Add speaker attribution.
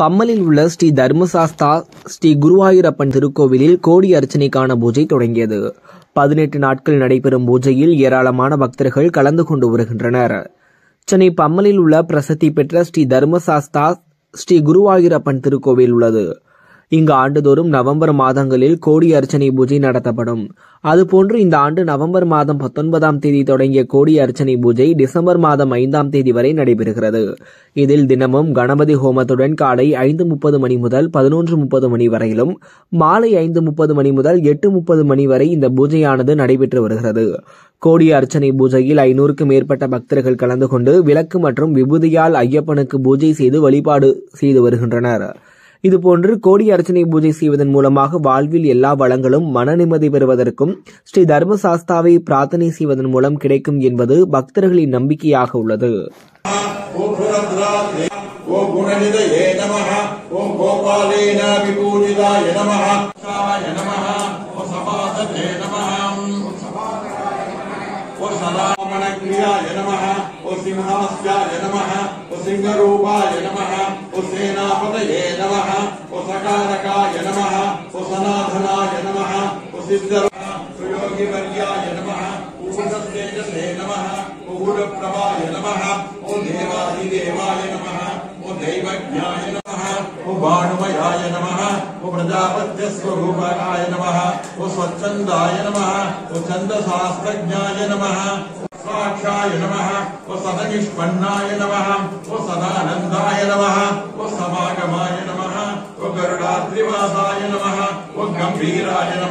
Speaker 1: பம்மலில் உள்ள ஸ்ரீ தர்மசாஸ்தா ஸ்ரீ குருவாயூரப்பன் திருக்கோவிலில் கோடி அர்ச்சனைக்கான பூஜை தொடங்கியது. பதினெட்டு நாட்கள் நடைபெறும் பூஜையில் ஏராளமான பக்தர்கள் கலந்து கொண்டு வருகின்றனர். சென்னை பம்மலில் உள்ள பிரசித்தி பெற்ற ஸ்ரீ தர்மசாஸ்தா ஸ்ரீ குருவாயூரப்பன் திருக்கோவில் உள்ளது. இங்கு ஆண்டுதோறும் நவம்பர் மாதங்களில் கோடி அர்ச்சனை பூஜை நடத்தப்படும். அதுபோன்று இந்த ஆண்டு நவம்பர் மாதம் பத்தொன்பதாம் தேதி தொடங்கிய கோடி அர்ச்சனை பூஜை டிசம்பர் மாதம் ஐந்தாம் தேதி வரை நடைபெறுகிறது. இதில் தினமும் கணபதி ஹோமத்துடன் காலை ஐந்து முப்பது மணி முதல் பதினொன்று முப்பது மணி வரையிலும் மாலை ஐந்து முப்பது மணி முதல் எட்டு முப்பது மணி வரை இந்த பூஜையானது நடைபெற்று வருகிறது. கோடி அர்ச்சனை பூஜையில் ஐநூறுக்கும் மேற்பட்ட பக்தர்கள் கலந்து கொண்டு விளக்கு மற்றும் விபூதியால் ஐயப்பனுக்கு பூஜை செய்து வழிபாடு செய்து வருகின்றனர். இதுபோன்று கோடி அர்ச்சனை பூஜை செய்வதன் மூலமாக வாழ்வில் எல்லா வளங்களும் மன நிம்மதி பெறுவதற்கும் ஸ்ரீ தர்மசாஸ்தாவை பிரார்த்தனை செய்வதன் மூலம் கிடைக்கும் என்பது பக்தர்களின் நம்பிக்கையாக உள்ளது.
Speaker 2: ஓம் புரத்ராத்ரே ஓம் குணநிதயே ஓம் கோபாலேன விபூஜிதாய நமः சாய ஓம் சபாசதே நமः ஓம் சதாமணக்ரியாய நமः ஓம் சிம்ஹாஸ்யாய நமः ஓம் சிங்கரூபாய நமः ஓம் சேனாபதயே सकारकाय नमः। सनाधनाय नम। सिद्ध सुयोगिवर्याय नमः। पूर्णस्तेजसे नमः। पूर्णप्रभाय नमः। ॐ देवादिदेवाय नमः। ॐ दैवज्ञाय नमः। ॐ भानुमयाय नमः। ॐ प्रजापत्यस्वरूपकाय नमः। ॐ स्वच्छन्दाय नमः। ॐ सदनिष्पन्नाय नमः। ॐ श्रीनिवासाय नमः। ओम गंभीराय नमः।